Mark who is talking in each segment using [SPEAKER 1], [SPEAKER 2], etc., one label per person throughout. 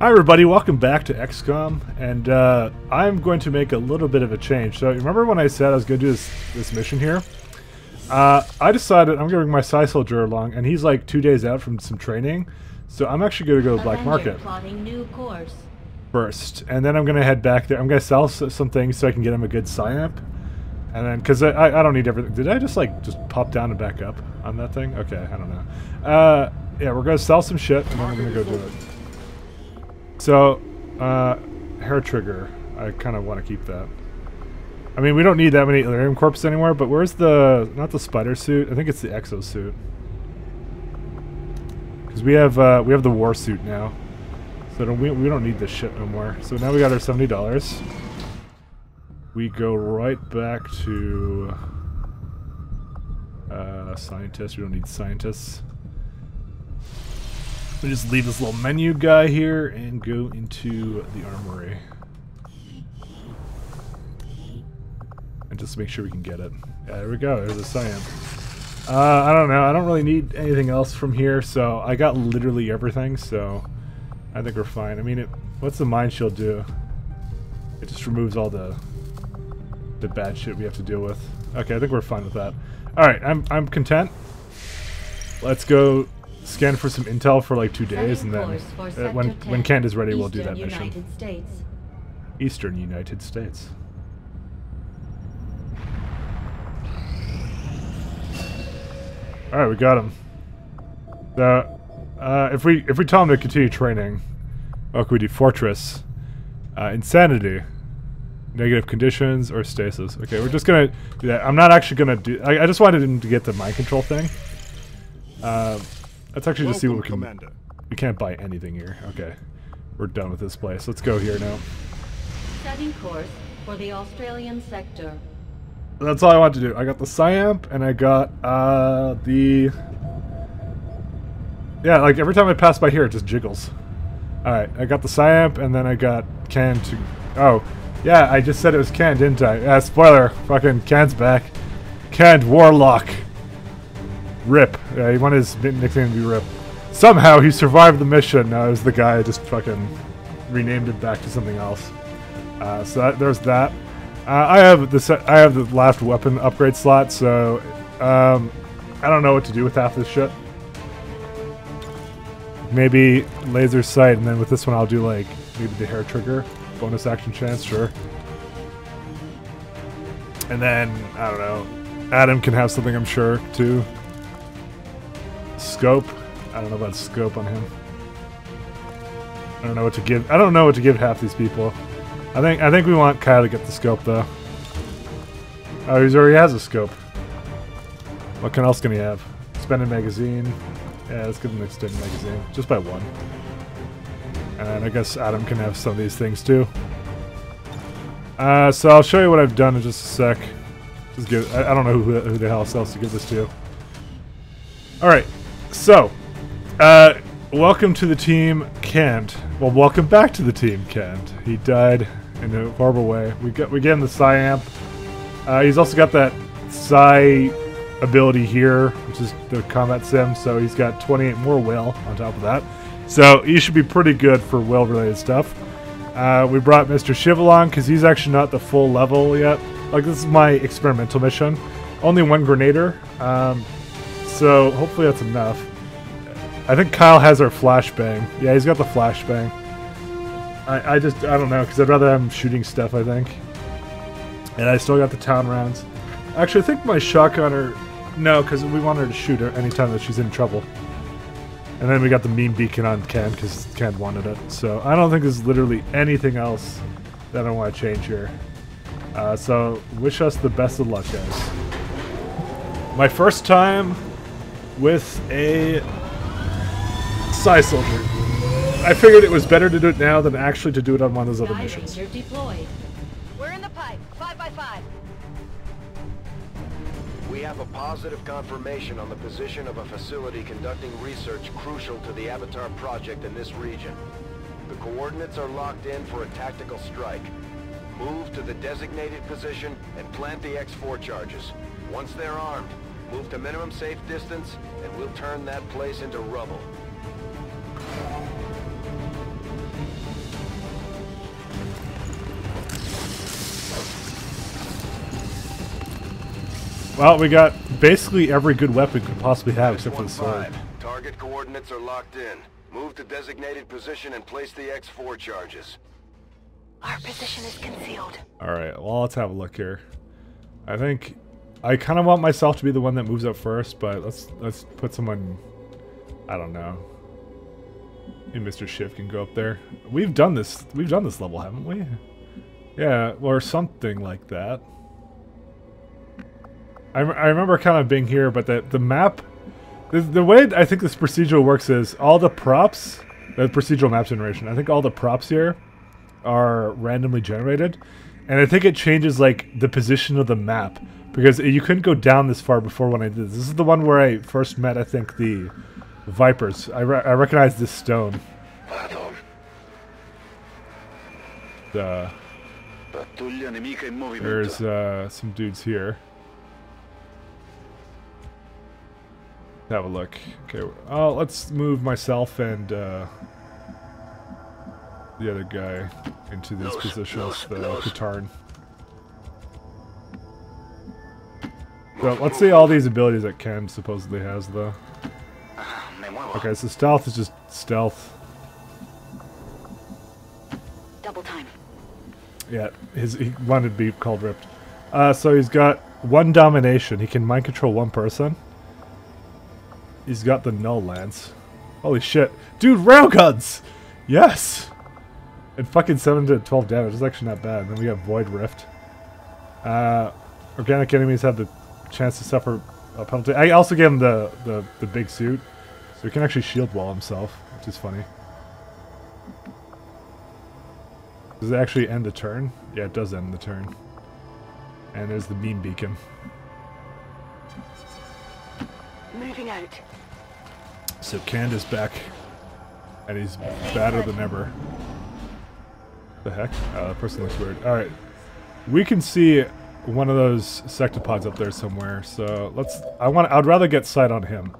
[SPEAKER 1] Hi everybody, welcome back to XCOM, and uh, I'm going to make a little bit of a change. So remember when I said I was going to do this, this mission here? Uh, I decided I'm going to bring my Psi Soldier along, and he's like two days out from some training, so I'm actually going to go to Black Market
[SPEAKER 2] plotting new course.
[SPEAKER 1] first, and then I'm going to head back there. I'm going to sell some things so I can get him a good Psi Amp, and then, because I, I I don't need everything. Did I just like, just pop down and back up on that thing? Okay, I don't know. Uh, yeah, we're going to sell some shit, and then I'm going to go do it. So, uh, hair trigger. I kind of want to keep that. I mean, we don't need that many Elerium corpses anymore, but where's the, not the spider suit, I think it's the exo suit. Because we have, uh, we have the war suit now. So don't, we, we don't need this shit no more. So now we got our $70. We go right back to, uh, scientists. We don't need scientists. Just leave this little menu guy here and go into the armory. And just make sure we can get it. Yeah, there we go. There's a cyan. Uh, I don't know. I don't really need anything else from here, so I got literally everything, so I think we're fine. I mean, it, what's the mind shield do? It just removes all the the bad shit we have to deal with. Okay, I think we're fine with that. All right, I'm I'm content. Let's go scan for some intel for like two days, and then uh, when when
[SPEAKER 2] 10,
[SPEAKER 1] Kent is ready, we'll do that mission.
[SPEAKER 2] United States.
[SPEAKER 1] Eastern United States. All right, we got him. The uh, if we if we tell him to continue training, what could we do? Fortress, uh, insanity, negative conditions, or stasis. Okay, we're just gonna do that. I'm not actually gonna do. I, I just wanted him to get the mind control thing. Uh, let's actually just see what we can.
[SPEAKER 3] Commander.
[SPEAKER 1] We can't buy anything here. Okay, we're done with this place. Let's go here now.
[SPEAKER 2] Setting course for the Australian sector.
[SPEAKER 1] That's all I want to do. I got the Psi Amp and I got uh the Yeah, like every time I pass by here it just jiggles. Alright, I got the Psi Amp and then I got Can to Oh, yeah, I just said it was Can, didn't I? Yeah, spoiler. Fucking Can's back. Can Warlock. Rip. Yeah, he wanted his nickname to be Rip. Somehow he survived the mission. Now he's the guy I just fucking renamed it back to something else. Uh, so that, there's that. Uh, I have this. I have the last weapon upgrade slot, so um, I don't know what to do with half this shit. Maybe laser sight, and then with this one I'll do like maybe the hair trigger, bonus action chance, sure. And then I don't know. Adam can have something, I'm sure, too. Scope. I don't know about scope on him. I don't know what to give. I don't know what to give half these people. I think I think we want Kyle to get the scope though. Oh, he's already has a scope. What can else can he have? Expanded magazine. Yeah, let's give him extended magazine, just by one. And I guess Adam can have some of these things too. Uh, so I'll show you what I've done in just a sec. Just give. I, I don't know who, who the hell else to give this to. All right, so uh, welcome to the team, Kent. Well, welcome back to the team, Kent. He died in a horrible way. We got we get him the Psi Amp. Uh, he's also got that Psi ability here, which is the combat sim. So he's got 28 more will on top of that. So he should be pretty good for will related stuff. Uh, we brought Mr. Shiv along because he's actually not the full level yet. Like this is my experimental mission. Only one Grenadier. Um, so hopefully that's enough. I think Kyle has our flashbang. Yeah, he's got the flashbang. I, I just, I don't know, because I'd rather have him shooting stuff, I think. And I still got the Talon rounds. Actually, I think my shotgunner, no, because we want her to shoot her anytime that she's in trouble. And then we got the meme beacon on Ken, because Ken wanted it. So I don't think there's literally anything else that I want to change here. Uh, so wish us the best of luck, guys. My first time with a Psi Soldier. I figured it was better to do it now than actually to do it on one of those other
[SPEAKER 2] Sky
[SPEAKER 1] missions.
[SPEAKER 2] Ranger deployed.
[SPEAKER 4] We're in the pipe. Five by five.
[SPEAKER 5] We have a positive confirmation on the position of a facility conducting research crucial to the Avatar project in this region. The coordinates are locked in for a tactical strike. Move to the designated position and plant the X4 charges. Once they're armed, Move to minimum safe distance, and we'll turn that place into rubble.
[SPEAKER 1] Well, we got basically every good weapon could possibly have except for the sword.
[SPEAKER 5] Target coordinates are locked in. Move to designated position and place the X4 charges.
[SPEAKER 4] Our position is concealed.
[SPEAKER 1] Alright, well let's have a look here. I think I kind of want myself to be the one that moves up first, but let's let's put someone, I don't know. Maybe Mr. Shift can go up there. We've done this. We've done this level, haven't we? Yeah, or something like that. I, I remember kind of being here, but the the map, the, the way I think this procedural works is all the props, the procedural map generation. I think all the props here are randomly generated, and I think it changes like the position of the map because you couldn't go down this far before when I did this. This is the one where I first met, I think, the Vipers. I, re I recognize this stone. There's uh, some dudes here. Have a look. Okay, oh, let's move myself and uh, the other guy into these
[SPEAKER 3] Los,
[SPEAKER 1] positions,
[SPEAKER 3] los,
[SPEAKER 1] the
[SPEAKER 3] los.
[SPEAKER 1] Katarn. So let's see all these abilities that Ken supposedly has, though. Okay, so stealth is just stealth.
[SPEAKER 4] Double time.
[SPEAKER 1] Yeah, his he wanted to be called ripped. Uh, so he's got one domination. He can mind control one person. He's got the null lance. Holy shit, dude! Railguns. Yes. And fucking seven to twelve damage. It's actually not bad. Then we got void rift. Uh, organic enemies have the chance to suffer a penalty. I also gave him the the the big suit, so he can actually shield wall himself, which is funny. Does it actually end the turn? Yeah, it does end the turn. And there's the beam beacon.
[SPEAKER 4] Moving out.
[SPEAKER 1] So Candace back, and he's badder than ever. The heck? Oh, that person looks weird. All right, we can see one of those sectopods up there somewhere. So let's. I want. I'd rather get sight on him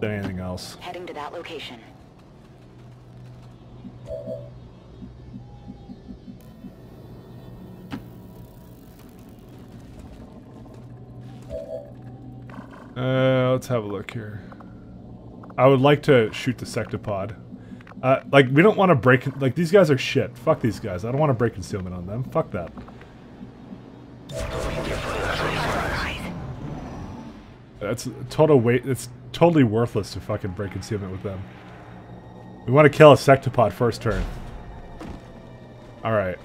[SPEAKER 1] than anything else.
[SPEAKER 4] Heading to that location.
[SPEAKER 1] Uh, let's have a look here. I would like to shoot the sectopod. Uh, like, we don't want to break... Like, these guys are shit. Fuck these guys. I don't want to break concealment on them. Fuck that. That's total weight. It's totally worthless to fucking break concealment with them. We want to kill a sectopod first turn. Alright.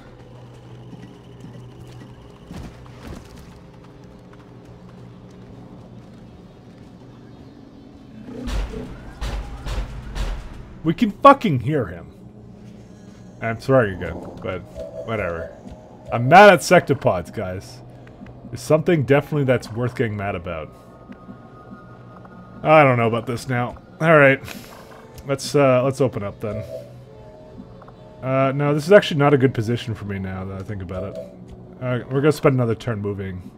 [SPEAKER 1] We can fucking hear him. I'm sorry again, but whatever. I'm mad at sectopods, guys. There's something definitely that's worth getting mad about. I don't know about this now. All right, let's uh, let's open up then. Uh, no, this is actually not a good position for me now that I think about it. Uh, we're gonna spend another turn moving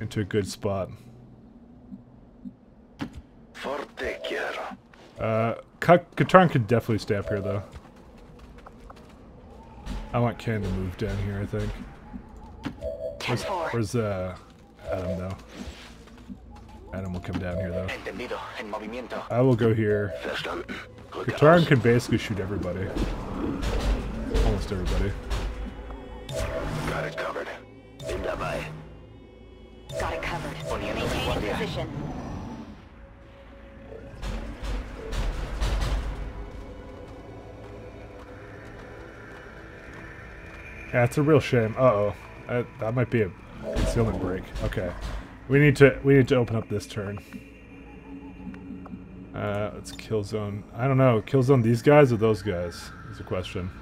[SPEAKER 1] into a good spot. Uh, Ka- Katarn could definitely stay up here though. I want Ken to move down here. I think. Where's,
[SPEAKER 4] 10-4.
[SPEAKER 1] where's uh, Adam though? Adam will come down here though.
[SPEAKER 3] Entendido. En movimiento.
[SPEAKER 1] I will go here.
[SPEAKER 3] Verstanden.
[SPEAKER 1] Katarn can basically shoot everybody. Almost everybody.
[SPEAKER 3] Got it covered. Bin dabei.
[SPEAKER 4] Got it covered.
[SPEAKER 3] Poniendo en
[SPEAKER 4] Maintaining position.
[SPEAKER 1] Yeah, it's a real shame. Uh oh, that, that might be a concealment break. Okay, we need to we need to open up this turn. Uh, let's kill zone. I don't know, kill zone these guys or those guys is a question.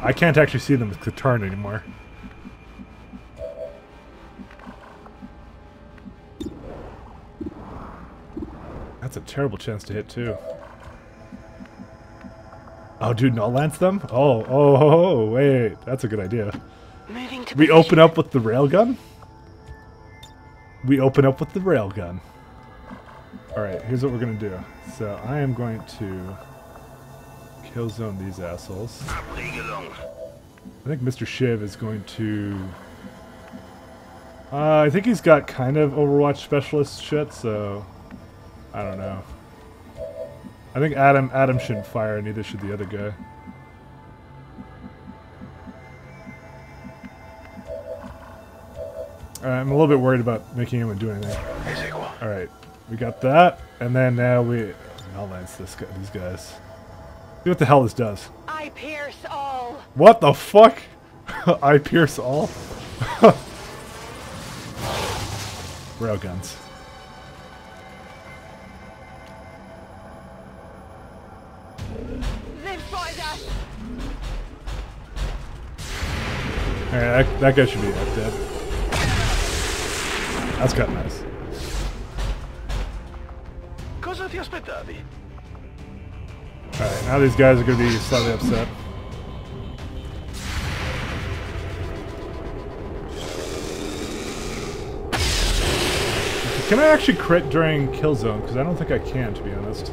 [SPEAKER 1] I can't actually see them with turn anymore. That's a terrible chance to hit too. Oh, dude, no lance them? Oh, oh, oh, wait, that's a good idea.
[SPEAKER 4] Moving to
[SPEAKER 1] We open up with the railgun? We open up with the railgun. Alright, here's what we're gonna do. So, I am going to kill zone these assholes. I think Mr. Shiv is going to. Uh, I think he's got kind of Overwatch specialist shit, so I don't know. I think Adam Adam shouldn't fire, neither should the other guy. Alright, I'm a little bit worried about making anyone do anything. Alright, we got that, and then now we... I'll lance this guy, these guys. See what the hell this does.
[SPEAKER 4] I pierce all.
[SPEAKER 1] What the fuck? I pierce all? Railguns. Alright, that, that guy should be up dead. That's kind of nice.
[SPEAKER 5] Cosa ti aspettavi?
[SPEAKER 1] Alright, now these guys are going to be slightly upset. Can I actually crit during kill zone? Because I don't think I can, to be honest.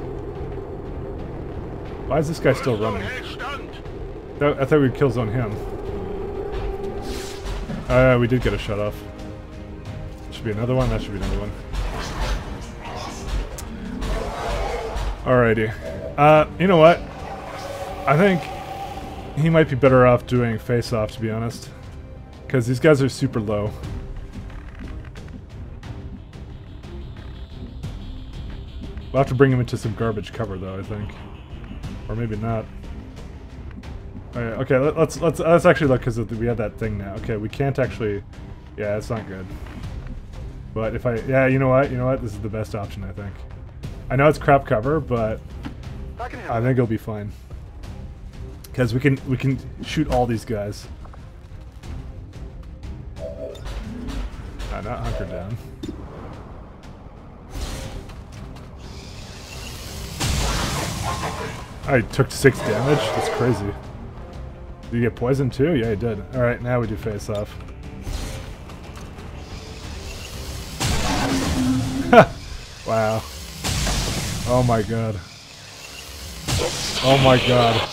[SPEAKER 1] Why is this guy still running? I thought we'd kill zone him. Uh, we did get a shut off. Should be another one. That should be another one. Alrighty. Uh, you know what? I think he might be better off doing face off, to be honest. Because these guys are super low. We'll have to bring him into some garbage cover, though. I think, or maybe not. Alright, okay, let, let's let's let's actually look because we have that thing now. Okay, we can't actually. Yeah, it's not good. But if I, yeah, you know what, you know what, this is the best option, I think. I know it's crap cover, but
[SPEAKER 5] I
[SPEAKER 1] I think it'll be fine. Because we can we can shoot all these guys. Uh, not hunker down. I took six damage. That's crazy. Did you get poisoned too? Yeah, you did. All right, now we do face off. wow. Oh my god. Oh my god.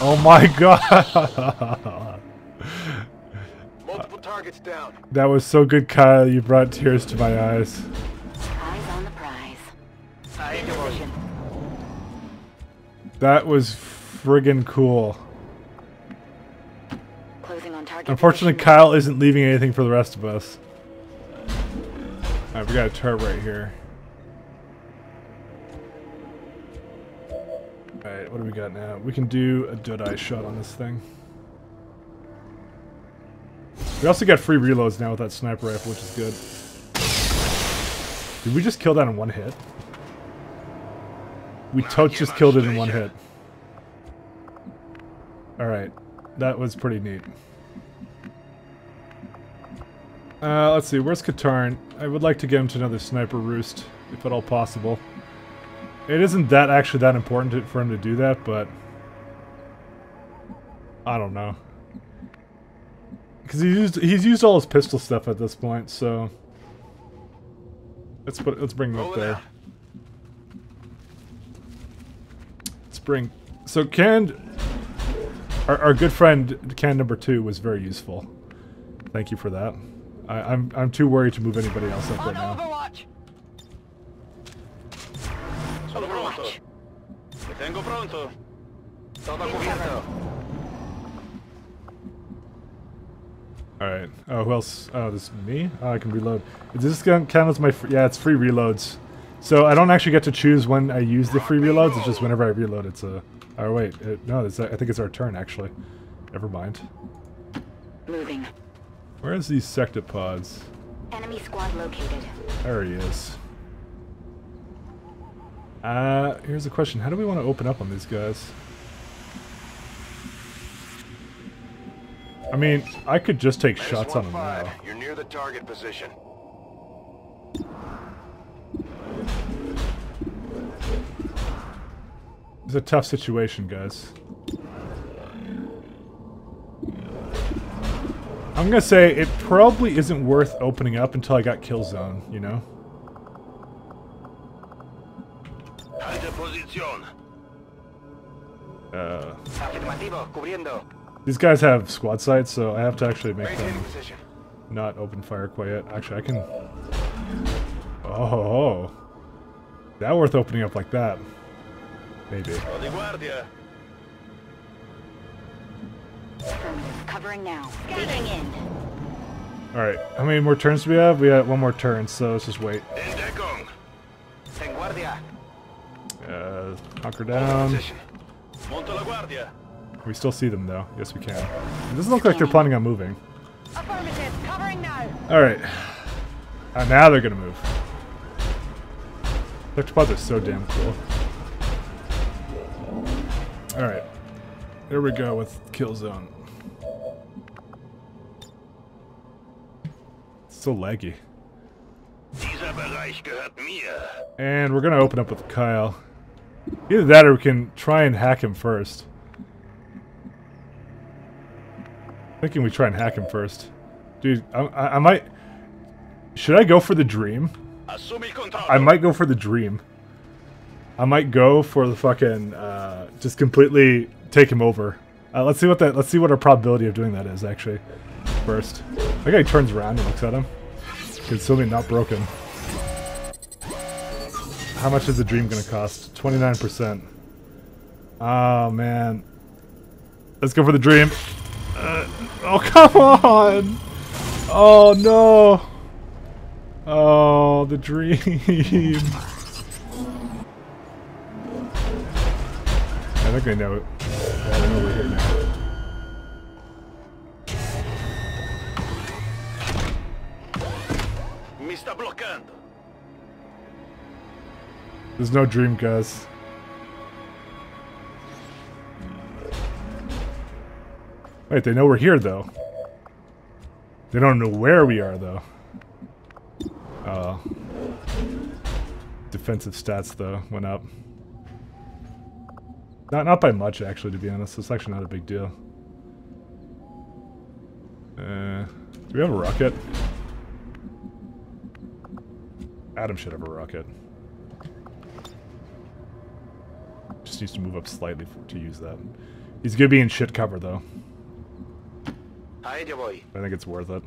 [SPEAKER 1] Oh my god.
[SPEAKER 5] Multiple targets down.
[SPEAKER 1] that was so good, Kyle. You brought tears to my eyes.
[SPEAKER 4] Eyes on the prize. In position.
[SPEAKER 1] That was friggin' cool.
[SPEAKER 4] Closing on target.
[SPEAKER 1] Unfortunately,
[SPEAKER 4] position.
[SPEAKER 1] Kyle isn't leaving anything for the rest of us. Alright, we got a turret right here. Alright, what do we got now? We can do a dead eye shot on this thing. We also got free reloads now with that sniper rifle, which is good. Did we just kill that in one hit? We totes just killed it in one hit. Alright, that was pretty neat. Uh, let's see, where's Katarn? I would like to get him to another sniper roost, if at all possible. It isn't that actually that important to, for him to do that, but... I don't know. Because he's used, he's used all his pistol stuff at this point, so... Let's put let's bring him up there.
[SPEAKER 5] there.
[SPEAKER 1] Let's bring... So canned... Our, our good friend, can number two, was very useful. Thank you for that. I, I'm I'm too worried to move anybody else up right now.
[SPEAKER 4] Overwatch. Overwatch.
[SPEAKER 5] Mi tengo pronto. Todo cubierto.
[SPEAKER 1] Alright. Oh, who else? Oh, this is me? Oh, I can reload. Is this gonna count as my... Yeah, it's free reloads. So I don't actually get to choose when I use the free reloads. It's just whenever I reload, it's a... Oh, wait. It, no, it's, I think it's our turn, actually. Never mind.
[SPEAKER 4] Moving.
[SPEAKER 1] Where's these sectopods?
[SPEAKER 4] Enemy squad located.
[SPEAKER 1] There he is. Uh, here's a question. How do we want to open up on these guys? I mean, I could just take shots on them now.
[SPEAKER 5] You're near the target position.
[SPEAKER 1] It's a tough situation, guys. I'm gonna say it probably isn't worth opening up until I got kill zone, you know? Uh, these guys have squad sights, so I have to actually make them not open fire quite yet. Actually, I can... Oh, that worth opening up like that. Maybe.
[SPEAKER 3] De guardia.
[SPEAKER 4] Covering now. Digging in.
[SPEAKER 1] Alright, how many more turns do we have? We have one more turn, so let's just wait.
[SPEAKER 3] En Deckung. En guardia.
[SPEAKER 1] Uh, hunker down.
[SPEAKER 3] Position. Monto la guardia.
[SPEAKER 1] We still see them, though. Yes, we can. It doesn't look like they're planning on moving.
[SPEAKER 4] Covering now.
[SPEAKER 1] Alright. Uh, now they're gonna move. Sectopods are so damn cool. Alright. There we go with kill zone. So laggy.
[SPEAKER 3] Dieser Bereich gehört mir.
[SPEAKER 1] And we're gonna open up with Kyle. Either that or we can try and hack him first. Thinking we try and hack him first. Dude, I, I, I might... Should I go for the dream?
[SPEAKER 3] Assumi il controllo.
[SPEAKER 1] I might go for the dream. I might go for the fucking uh, just completely take him over. Uh, let's see what that. Let's see what our probability of doing that is actually. First, that guy turns around and looks at him. Could still not broken. How much is the dream gonna cost? Twenty nine percent. Oh man. Let's go for the dream. Uh, oh come on! Oh no! Oh, the dream. I think I know it. Yeah, I know we're here now.
[SPEAKER 3] Mi sta bloccando.
[SPEAKER 1] There's no dream, guys. Wait, they know we're here, though. They don't know where we are, though. Oh. Defensive stats, though, went up. Not, not by much, actually, to be honest. It's actually not a big deal. Uh, do we have a rocket? Adam should have a rocket. Just needs to move up slightly for, to use that. He's gonna be in shit cover, though.
[SPEAKER 3] A ella voy.
[SPEAKER 1] I think it's worth it.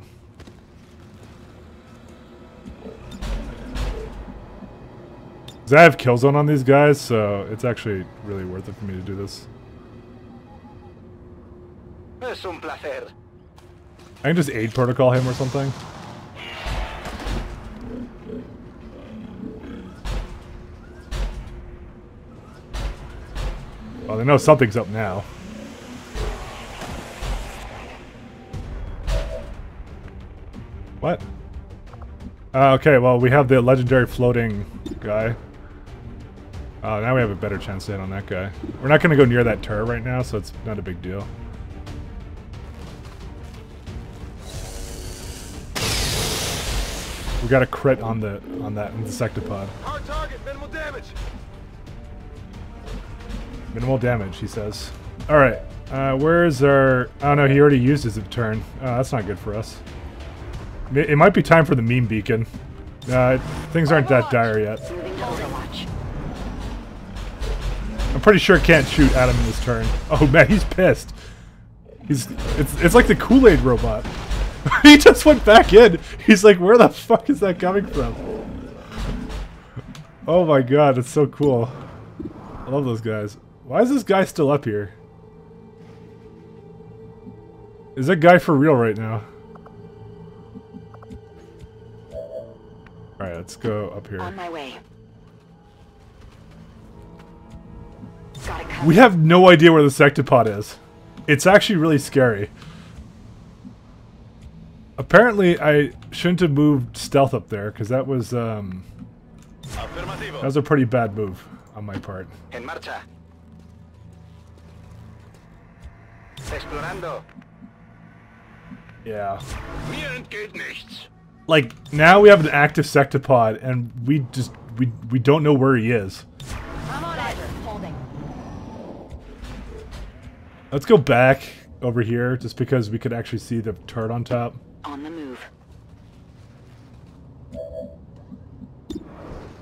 [SPEAKER 1] Cause I have kill zone on these guys, so it's actually really worth it for me to do this.
[SPEAKER 3] Es un placer.
[SPEAKER 1] I can just aid protocol him or something. Well, they know something's up now. What? Uh, okay, well, we have the legendary floating guy. Uh, now we have a better chance to hit on that guy. We're not going to go near that turret right now, so it's not a big deal. We got a crit on the on that insectopod.
[SPEAKER 5] Hard target, minimal damage.
[SPEAKER 1] Minimal damage, he says. All right, uh, where's our? Oh no, he already used his turn. Uh, that's not good for us. It might be time for the meme beacon. Uh, things aren't that dire yet. Pretty sure can't shoot at him in this turn. Oh man, he's pissed. He's it's it's like the Kool Aid robot. he just went back in. He's like, where the fuck is that coming from? Oh my god, it's so cool. I love those guys. Why is this guy still up here? Is that guy for real right now? Alright, let's go up here.
[SPEAKER 4] On my way.
[SPEAKER 1] We have no idea where the sectopod is. It's actually really scary. Apparently, I shouldn't have moved stealth up there because that was um, that was a pretty bad move on my part.
[SPEAKER 3] En marcha. Explorando.
[SPEAKER 1] Yeah.
[SPEAKER 3] Mir entgeht nichts.
[SPEAKER 1] Like now we have an active sectopod and we just we we don't know where he is. Let's go back over here just because we could actually see the turret on top.
[SPEAKER 4] On the move.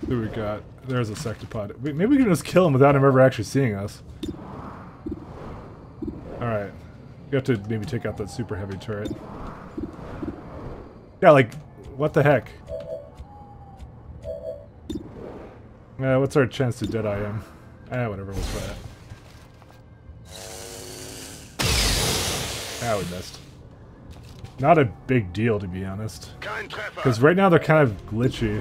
[SPEAKER 1] Who we got? There's a sectopod. Maybe we can just kill him without him ever actually seeing us. Alright. We have to maybe take out that super heavy turret. Yeah, like, what the heck? Uh, what's our chance to dead eye him? Ah, whatever, we'll try it. Ah, we missed. Not a big deal, to be honest. Because right now they're kind of glitchy.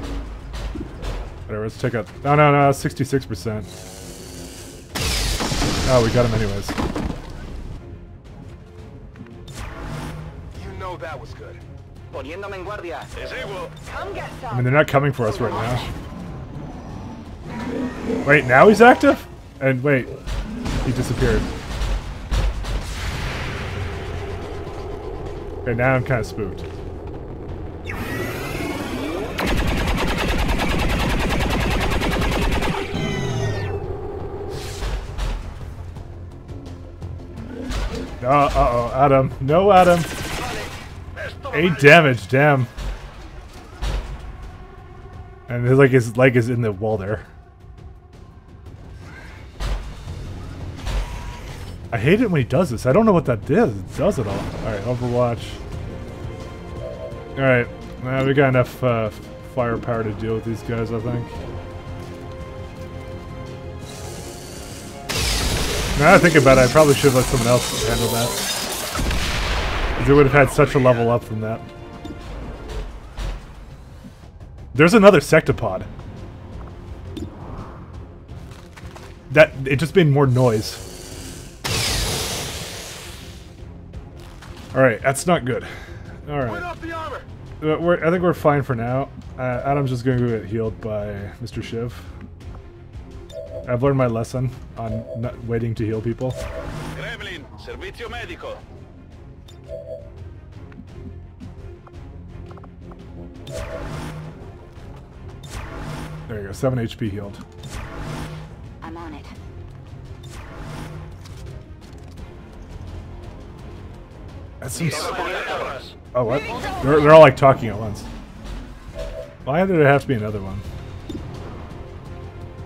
[SPEAKER 1] Whatever, let's check out... No, no, no, 66%. Oh, we got him anyways.
[SPEAKER 5] You know that was good.
[SPEAKER 3] Poniéndome en guardia. Recibo.
[SPEAKER 1] I mean, they're not coming for us right now. Wait, now he's active? And wait, he disappeared. Okay, now I'm kind of spooked. Uh, uh-oh, Adam. No, Adam. Eight damage, damn. And like his leg is in the wall there. Hate it when he does this. I don't know what that does. It does it all. Alright, Overwatch. Alright, now we got enough uh, firepower to deal with these guys, I think. Now that I think about it, I probably should have let someone else handle that. Because would have had such a level up from that. There's another sectopod. That it just made more noise. All right, that's not good. All
[SPEAKER 3] Put
[SPEAKER 1] right,
[SPEAKER 3] off the armor.
[SPEAKER 1] We're, I think we're fine for now. Uh, Adam's just going to get healed by Mr. Shiv. I've learned my lesson on not waiting to heal people.
[SPEAKER 3] Gremlin, servicio médico.
[SPEAKER 1] There you go, 7 HP healed. That's some. s-
[SPEAKER 3] Atrás.
[SPEAKER 1] Oh, what? They're, they're all like talking at once. Why did it have to be another one?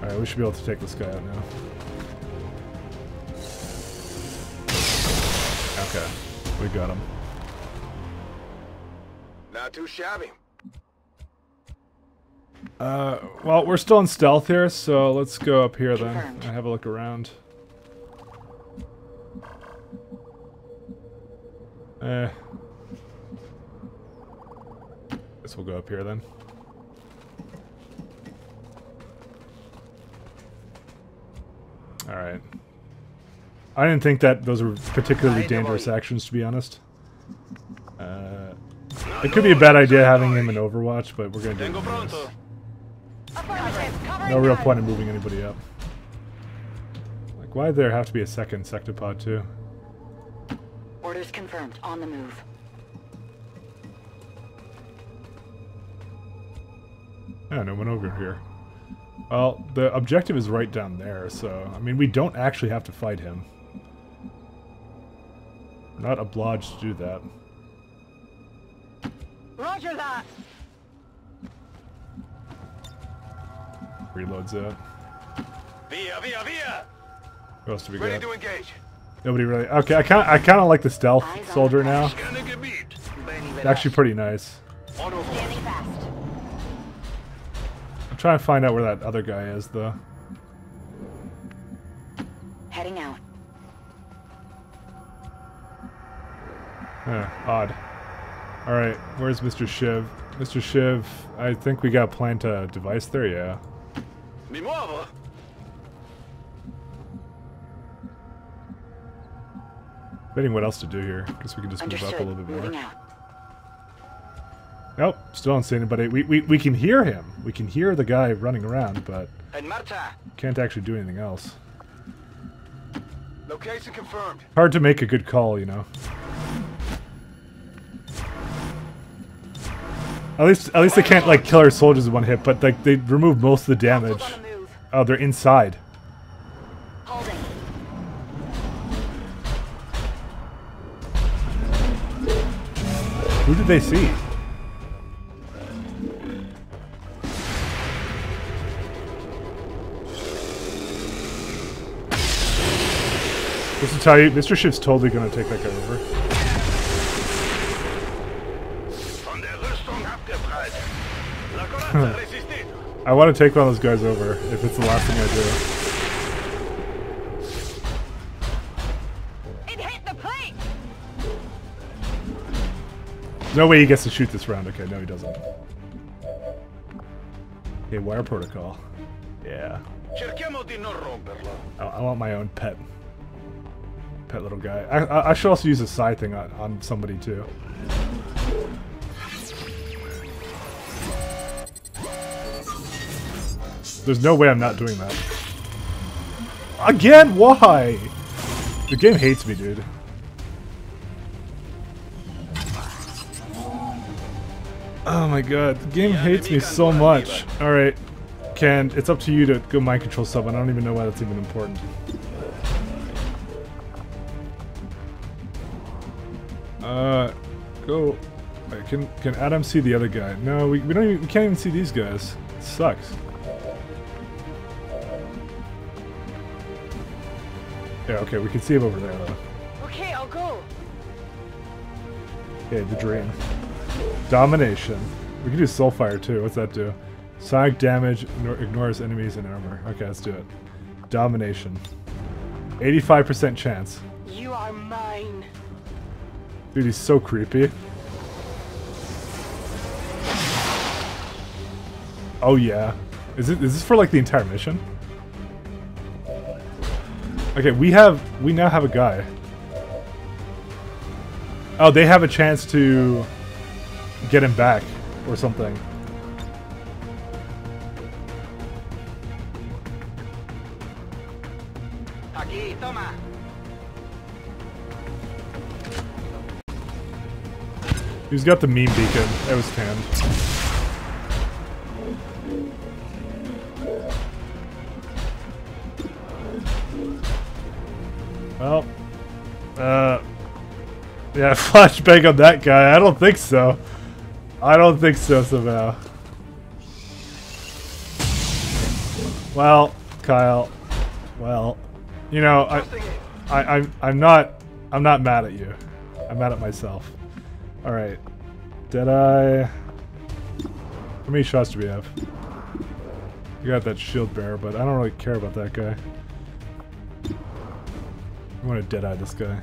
[SPEAKER 1] Alright, we should be able to take this guy out now. Okay, we got him.
[SPEAKER 5] Not too shabby.
[SPEAKER 1] Uh, well, we're still in stealth here, so let's go up here then and have a look around. Eh. Guess we'll go up here then. Alright. I didn't think that those were particularly dangerous actions, to be honest. Uh, it could be a bad idea having him in Overwatch, but we're gonna do it.
[SPEAKER 3] Vengo
[SPEAKER 1] anyways.
[SPEAKER 3] pronto.
[SPEAKER 1] No real point in moving anybody up. Like, why there have to be a second sectopod too?
[SPEAKER 4] Orders confirmed. On the move.
[SPEAKER 1] Yeah, no one over here. Well, the objective is right down there, so I mean, we don't actually have to fight him. We're not obliged to do that.
[SPEAKER 4] Roger that.
[SPEAKER 1] Reloads it.
[SPEAKER 3] Via, via, via.
[SPEAKER 1] Who else do we
[SPEAKER 5] Ready
[SPEAKER 1] got?
[SPEAKER 5] to engage.
[SPEAKER 1] Nobody really. Okay, I kind I kind of like the stealth soldier now. It's actually pretty nice.
[SPEAKER 3] On Overwatch.
[SPEAKER 4] Standing fast.
[SPEAKER 1] I'm trying to find out where that other guy is, though.
[SPEAKER 4] Heading out.
[SPEAKER 1] Huh, odd. Alright, where's Mr. Shiv? Mr. Shiv, I think we got plant a device there, yeah. Debating what else to do here. Guess we can just move up a little bit more.
[SPEAKER 4] out.
[SPEAKER 1] Nope, still don't see anybody. We, we, we can hear him. We can hear the guy running around, but can't actually do anything else.
[SPEAKER 5] Location confirmed.
[SPEAKER 1] Hard to make a good call, you know. At least, at least they can't like kill our soldiers in one hit, but like they remove most of the damage.
[SPEAKER 4] On the move.
[SPEAKER 1] Oh, they're inside. Who did they see? Just to tell you, Mr. Shift's totally gonna take that guy over.
[SPEAKER 3] Von der Rüstung abgeprallt. La Corazza resistit.
[SPEAKER 1] I want to take one of those guys over if it's the last thing I do. No way he gets to shoot this round. Okay, no, he doesn't. Okay, wire protocol. Yeah. I, I want my own pet. Pet little guy. I, I, I should also use a side thing on, on somebody too. There's no way I'm not doing that. Again? Why? The game hates me, dude. Oh my god, the game hates me so much. Alright, Ken, it's up to you to go mind control someone. I don't even know why that's even important. Uh, go. Wait, can can Adam see the other guy? No, we, we don't. Even, we can't even see these guys. It sucks. Yeah, okay, we can see him over there though.
[SPEAKER 4] Okay, I'll go.
[SPEAKER 1] Okay, the dream. Domination. We can do Soulfire too. What's that do? Psionic damage ignores enemies in armor. Okay, let's do it. Domination. 85% chance.
[SPEAKER 4] You are mine.
[SPEAKER 1] Dude, he's so creepy. Oh yeah. Is it is this for like the entire mission? Okay, we have we now have a guy. Oh, they have a chance to get him back or something.
[SPEAKER 3] Aquí, toma.
[SPEAKER 1] Who's got the meme beacon? That was canned. Well, uh, yeah, flashbang on that guy. I don't think so. I don't think so somehow. Well, Kyle. Well, you know, I, I, I'm, I'm not, I'm not mad at you. I'm mad at myself. All right, Deadeye. How many shots do we have? You got that shield bearer, but I don't really care about that guy. I want to Deadeye this guy.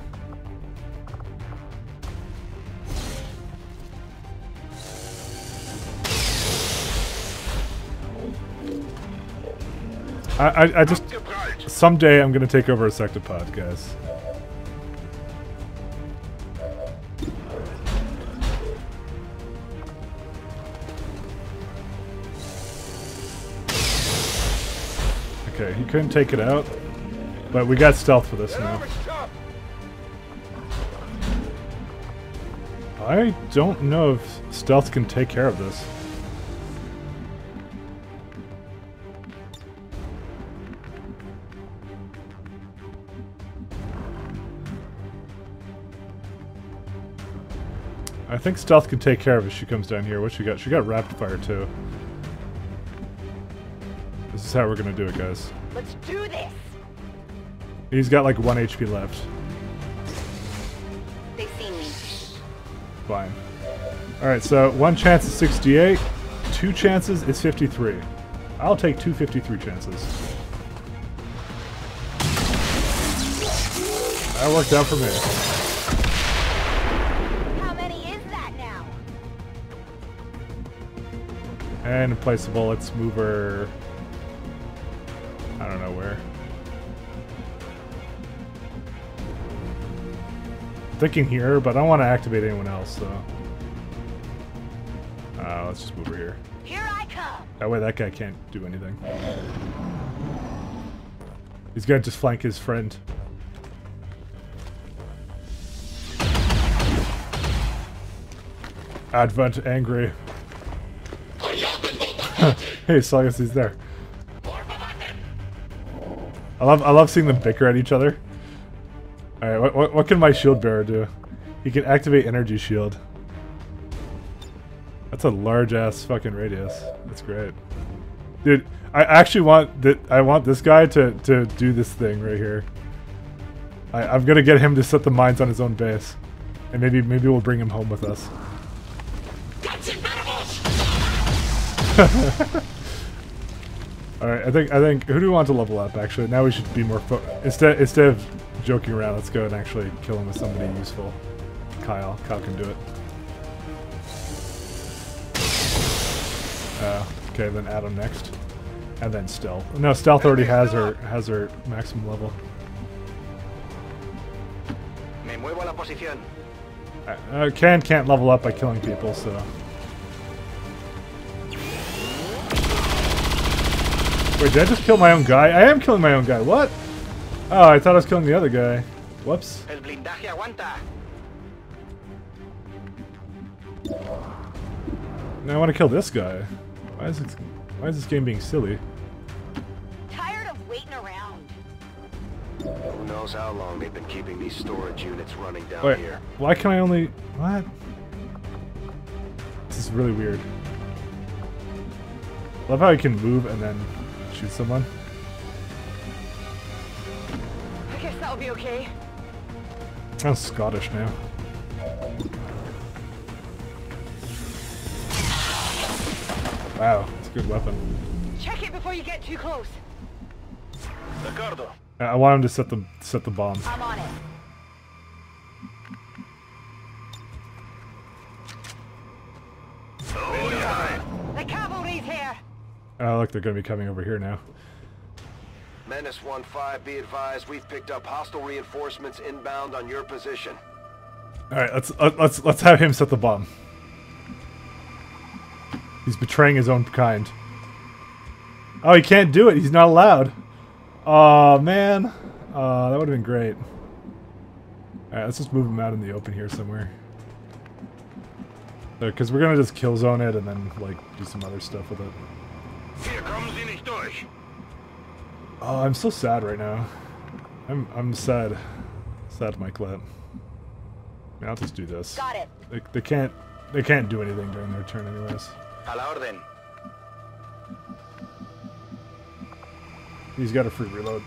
[SPEAKER 1] I, I, I just someday I'm gonna take over a Sectopod, guys. Okay, he couldn't take it out, but we got stealth for this now. I don't know if stealth can take care of this. I think stealth can take care of it. She comes down here. What she got? She got rapid fire too. This is how we're gonna do it, guys.
[SPEAKER 4] Let's do this.
[SPEAKER 1] He's got like one HP left.
[SPEAKER 4] They see me.
[SPEAKER 1] Fine. Alright, so one chance is 68, two chances is 53. I'll take two 53 chances. That worked out for me. And placeable, let's move her. I don't know where. I'm thinking here, but I don't want to activate anyone else, so. Uh, let's just move her here.
[SPEAKER 4] Here I come.
[SPEAKER 1] That way that guy can't do anything. He's gonna just flank his friend. Advent angry. hey, so I guess he's there. I love I love seeing them bicker at each other. Alright, what, what, what can my shield bearer do? He can activate energy shield. That's a large ass fucking radius. That's great. Dude, I actually want that I want this guy to, to do this thing right here. I, I'm gonna get him to set the mines on his own base, and maybe maybe we'll bring him home with us. All right, I think I think who do we want to level up? Actually, now we should be more fo- instead instead of joking around. Let's go and actually kill him with somebody useful. Kyle, Kyle can do it. Uh, okay, then Adam next, and then stealth. No, stealth already has her has her maximum level.
[SPEAKER 3] Me muevo a la posición.
[SPEAKER 1] Uh, uh, Can can't level up by killing people, so. Wait, did I just kill my own guy? I am killing my own guy. What? Oh, I thought I was killing the other guy. Whoops.
[SPEAKER 3] El blindaje aguanta.
[SPEAKER 1] Now I want to kill this guy. Why is this, why is this game being silly?
[SPEAKER 4] Tired of waiting around.
[SPEAKER 5] Who knows how long they've been keeping these storage units running down
[SPEAKER 1] Wait,
[SPEAKER 5] here.
[SPEAKER 1] why can I only... What? This is really weird. Love how I can move and then shoot someone.
[SPEAKER 4] I guess that'll be okay.
[SPEAKER 1] Sounds Scottish now. Wow, it's a good weapon.
[SPEAKER 4] Check it before you get too close.
[SPEAKER 3] Ricardo.
[SPEAKER 1] I I want him to set the set the bomb.
[SPEAKER 4] I'm on it.
[SPEAKER 1] Oh, look, they're going to be coming over here now.
[SPEAKER 5] Menace 1-5, be advised, we've picked up hostile reinforcements inbound on your position.
[SPEAKER 1] All right, let's let- let's let's have him set the bomb. He's betraying his own kind. Oh, he can't do it. He's not allowed. Oh man, uh, that would have been great. All right, let's just move him out in the open here somewhere. Because we're gonna just kill zone it and then like do some other stuff with it.
[SPEAKER 3] Hier kommen Sie nicht durch.
[SPEAKER 1] Oh, I'm so sad right now. I'm I'm sad. Sad, Mike Lett. Yeah, I'll just do this.
[SPEAKER 4] Got it.
[SPEAKER 1] They, they can't they can't do anything during their turn anyways.
[SPEAKER 3] A la orden.
[SPEAKER 1] He's got a free reload.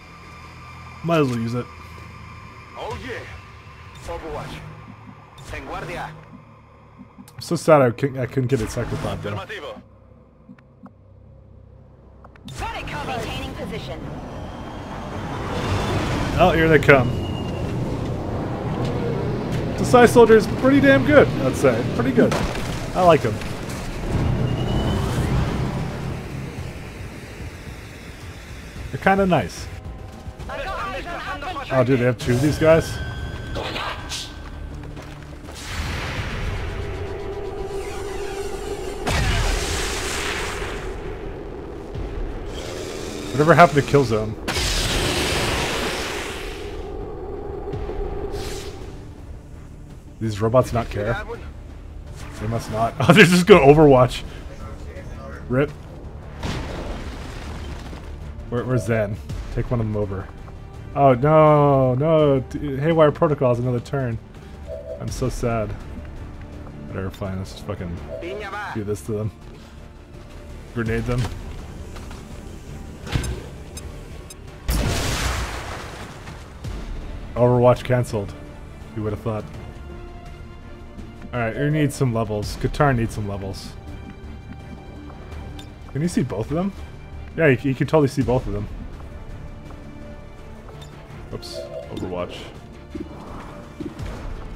[SPEAKER 1] Might as well use it.
[SPEAKER 3] Oh yeah. Overwatch. En guardia.
[SPEAKER 1] I'm so sad I couldn't, I couldn't get a second thought though.
[SPEAKER 3] Afirmativo.
[SPEAKER 4] Got it covered. Maintaining position.
[SPEAKER 1] Oh, here they come. The Psi Soldier's pretty damn good, I'd say. Pretty good. I like him. They're kind of nice.
[SPEAKER 4] I've got eyes on infantry.
[SPEAKER 1] Oh, dude, they have two of these guys? Whatever happened to Killzone? These robots not care? They must not. Oh, they're just gonna Overwatch. Rip. Where, where's Zen? Take one of them over. Oh, no, no. Haywire Protocol Protocol's another turn. I'm so sad. Whatever, fine. Let's just fucking do this to them. Grenade them. Overwatch cancelled. You would have thought. Alright, you need some levels. Guitar needs some levels. Can you see both of them? Yeah, you, you can totally see both of them. Oops. Overwatch.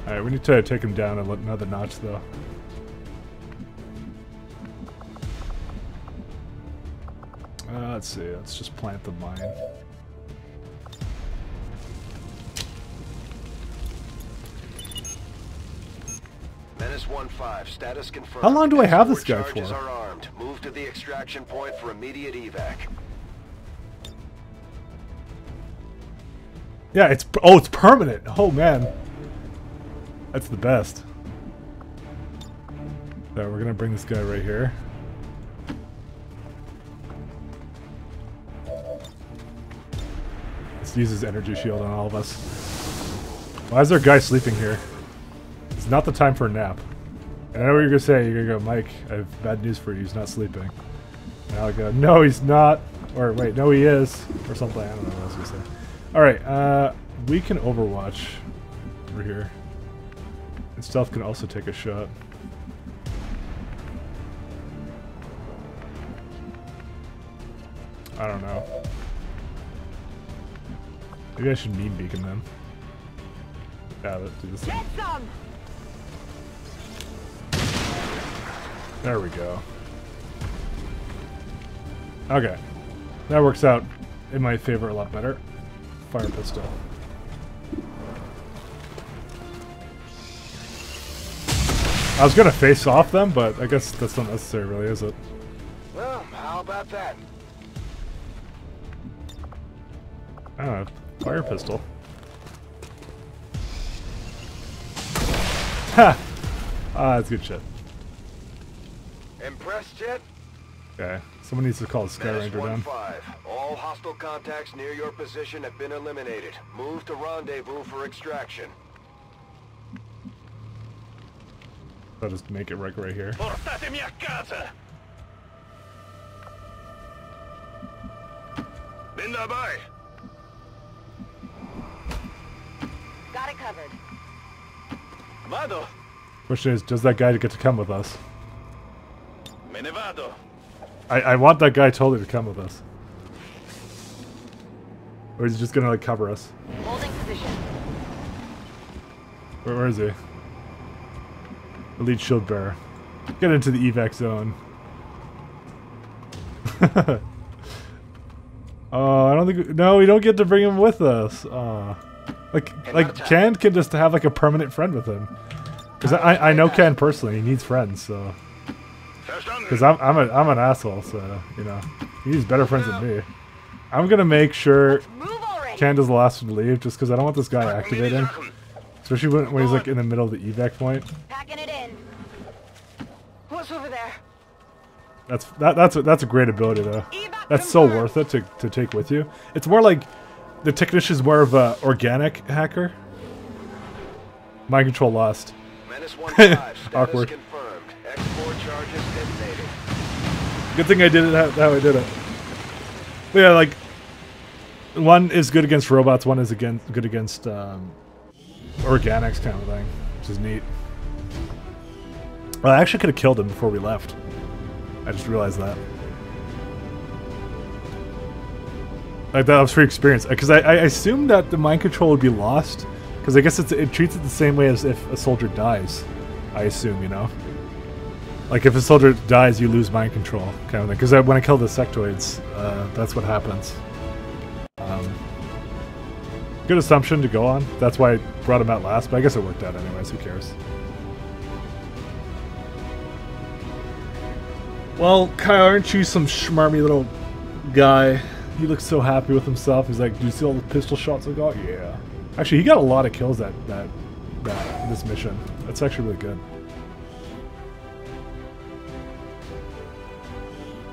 [SPEAKER 1] Alright, we need to take him down another notch, though. Uh, let's see. Let's just plant the mine.
[SPEAKER 5] 1-5, status confirmed.
[SPEAKER 1] How long do I have this guy for?
[SPEAKER 5] are armed. Move to the extraction point for immediate evac.
[SPEAKER 1] Yeah, it's oh, it's permanent. Oh man, that's the best. So we're gonna bring this guy right here. Let's use his energy shield on all of us. Why is there a guy sleeping here? It's not the time for a nap. I know what you're gonna say. You're gonna go, Mike. I have bad news for you. He's not sleeping. And I'll go, no, he's not. Or wait, no, he is. Or something. I don't know what I was gonna say. All right, uh, we can overwatch over here. And stealth can also take a shot. I don't know. Maybe I should mean beacon then. Yeah, let's do this.
[SPEAKER 4] Get some!
[SPEAKER 1] There we go. Okay. That works out in my favor a lot better. Fire pistol. I was gonna face off them, but I guess that's not necessary really, is it?
[SPEAKER 5] Well, how about that?
[SPEAKER 1] I don't know. Fire pistol. Ha! Ah, that's good shit.
[SPEAKER 5] Impressed yet?
[SPEAKER 1] Okay. Someone needs to call the Skyranger down.
[SPEAKER 5] 1-5. All hostile contacts near your position have been eliminated. Move to rendezvous for extraction.
[SPEAKER 1] I'll just make it right right here.
[SPEAKER 3] Portatemi a casa! Bin dabei!
[SPEAKER 4] Got it covered.
[SPEAKER 3] Vado!
[SPEAKER 1] Question is, does that guy get to come with us?
[SPEAKER 3] Me ne vado!
[SPEAKER 1] I, I want that guy totally to come with us. Or is he just gonna like cover us?
[SPEAKER 4] Holding position.
[SPEAKER 1] Where, where is he? Elite shield bearer. Get into the evac zone. oh, I don't think. No, we don't get to bring him with us. Oh. Like, like Ken can just have like a permanent friend with him. Because I, I know Ken personally. He needs friends, so.
[SPEAKER 3] Verstanden!
[SPEAKER 1] Because I'm, I'm, a, I'm an asshole, so, you know. he's better friends than me. I'm gonna make sure
[SPEAKER 4] Move already!
[SPEAKER 1] The last one to leave, just because I don't want this guy
[SPEAKER 3] Packen mir die
[SPEAKER 1] activating. Especially when, when he's like in the middle of the evac point.
[SPEAKER 4] Packing it in. What's over there?
[SPEAKER 1] That's that, that's a, that's a great ability though. That's so worth it to, to take with you. It's more like the technician's more of a organic hacker. Mind control lost.
[SPEAKER 5] Menace 1-5. Status
[SPEAKER 1] Awkward. Good thing I did it how, how I did it. But yeah, like one is good against robots, one is again good against um, organics kind of thing, which is neat. Well, I actually could have killed him before we left. I just realized that. Like that was free experience because I, I assumed that the mind control would be lost because I guess it treats it the same way as if a soldier dies. I assume you know. Like if a soldier dies, you lose mind control, kind of thing. Because when I kill the sectoids, uh, that's what happens. Um, good assumption to go on. That's why I brought him out last, but I guess it worked out anyways. Who cares? Well, Kyle, aren't you some schmarmy little guy? He looks so happy with himself. He's like, "Do you see all the pistol shots I got?" Yeah. Actually, he got a lot of kills that that that this mission. That's actually really good.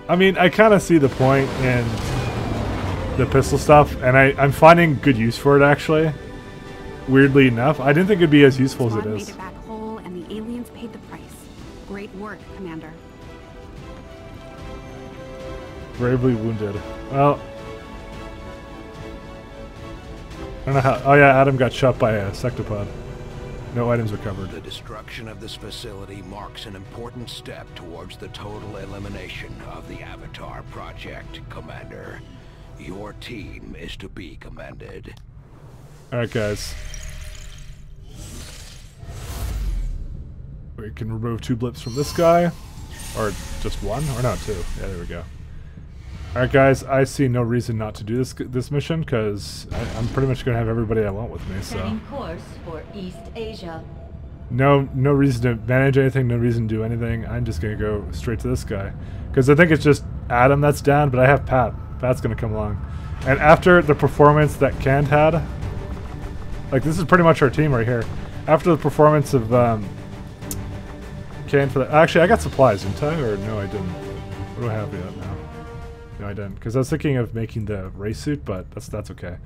[SPEAKER 1] I mean, I kind of see the point in the pistol stuff, and I, I'm finding good use for it actually. Weirdly enough, I didn't think it'd be as useful as it is.
[SPEAKER 6] Made it back whole, and the aliens paid the price. Great work, Commander.
[SPEAKER 1] Bravely wounded. Well, I don't know how. Oh yeah, Adam got shot by a sectopod. No items recovered.
[SPEAKER 7] The destruction of this facility marks an important step towards the total elimination of the Avatar Project, Commander. Your team is to be commended.
[SPEAKER 1] All right, guys. We can remove two blips from this guy, or just one, or no, two. Yeah, there we go. All right, guys. I see no reason not to do this this mission because I'm pretty much gonna have everybody I want with me. So.
[SPEAKER 2] Setting course for East Asia.
[SPEAKER 1] no no reason to manage anything no reason to do anything i'm just gonna go straight to this guy because i think it's just adam that's down but i have pat pat's gonna come along and after the performance that Kant had like this is pretty much our team right here after the performance of um Kant for the actually i got supplies didn't i or no i didn't what do i have yet i didn't because i was thinking of making the Wraith suit but that's that's okay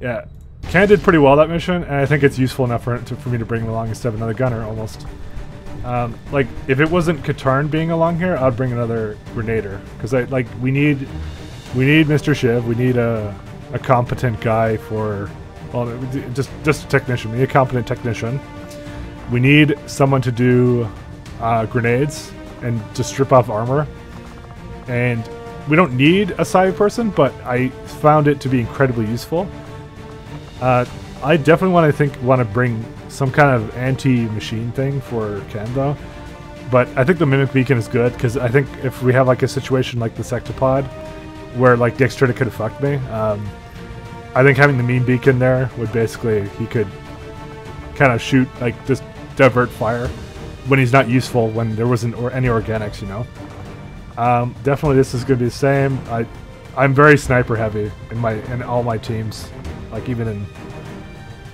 [SPEAKER 1] yeah, Ken did pretty well that mission, and I think it's useful enough for, to, for me to bring him along instead of another gunner, almost. Um, like, if it wasn't Katarn being along here, I'd bring another Grenadier. Because, I like, we need we need Mr. Shiv, we need a, a competent guy for well, just just a technician. We need a competent technician. We need someone to do uh, grenades and to strip off armor. And we don't need a psi person, but I found it to be incredibly useful. Uh, I definitely want to think want to bring some kind of anti-machine thing for Ken though. But I think the mimic beacon is good because I think if we have like a situation like the sectopod, where like Dexterity could have fucked me, um, I think having the mimic beacon there would basically he could kind of shoot like just divert fire when he's not useful when there wasn't or any organics, you know. Um, definitely, this is going to be the same. I, I'm very sniper heavy in my in all my teams, like even in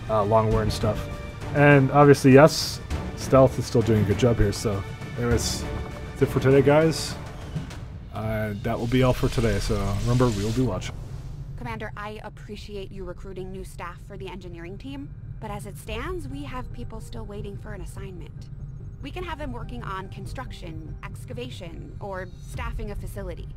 [SPEAKER 1] uh, long war and stuff. And obviously, yes, stealth is still doing a good job here. So, anyways, that's it for today, guys. Uh, that will be all for today. So remember, we will be watching.
[SPEAKER 6] Commander, I appreciate you recruiting new staff for the engineering team, but as it stands, we have people still waiting for an assignment. We can have them working on construction, excavation, or staffing a facility.